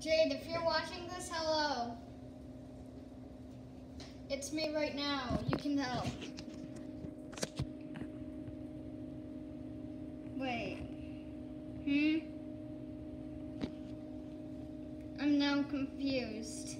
Jade, if you're watching this, hello. It's me right now. You can help. Wait. Hmm? I'm now confused.